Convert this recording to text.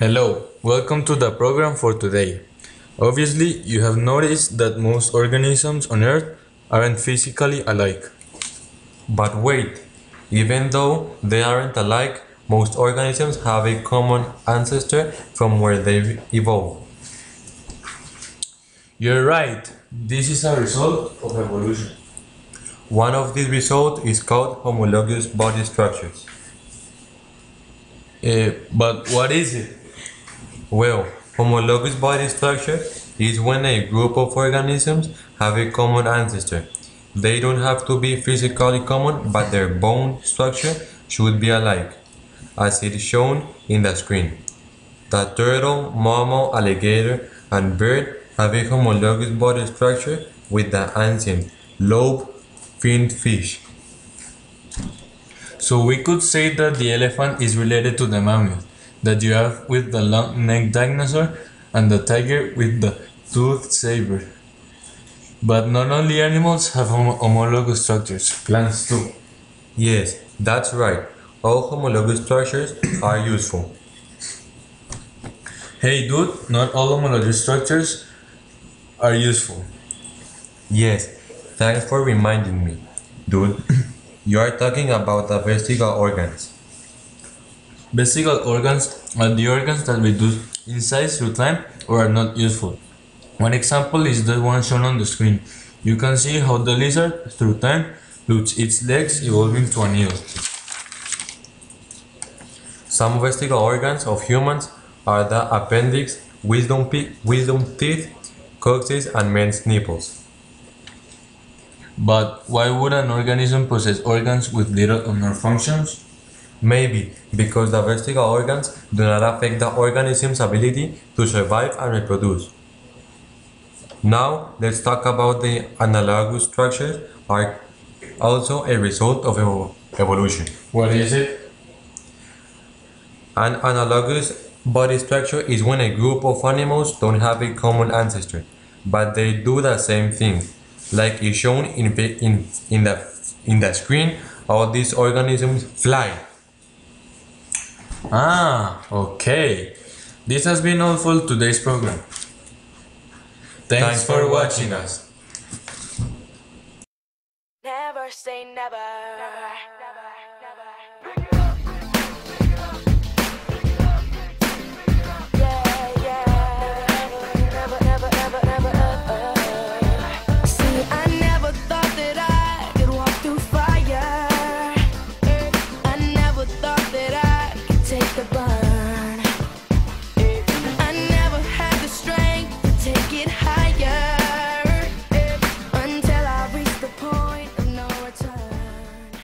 Hello, welcome to the program for today. Obviously, you have noticed that most organisms on Earth aren't physically alike. But wait, even though they aren't alike, most organisms have a common ancestor from where they evolved. You're right, this is a result of evolution. One of these results is called homologous body structures. Uh, but what is it? Well, homologous body structure is when a group of organisms have a common ancestor. They don't have to be physically common, but their bone structure should be alike, as it is shown in the screen. The turtle, mammal, alligator, and bird have a homologous body structure with the ancient lobe-finned fish. So we could say that the elephant is related to the mammoth that you have with the long-necked dinosaur and the tiger with the toothed saber. But not only animals have hom- homologous structures, plants too. Yes, that's right. All homologous structures are useful. Hey dude, not all homologous structures are useful. Yes, thanks for reminding me. Dude, you are talking about the vestigial organs. Vestigial organs are the organs that reduce in size through time or are not useful. One example is the one shown on the screen. You can see how the lizard, through time, loses its legs evolving to an eel. Some vestigial organs of humans are the appendix, wisdom, wisdom teeth, coccyx, and men's nipples. But why would an organism possess organs with little or no functions? Maybe because the vestigial organs do not affect the organism's ability to survive and reproduce. Now, let's talk about the analogous structures are also a result of evolution. What is it? An analogous body structure is when a group of animals don't have a common ancestor, but they do the same thing. Like is shown in, in, in, the, in the screen, all these organisms fly. Ah, okay. This has been all for today's program. Thanks, for watching us. Never say never. take the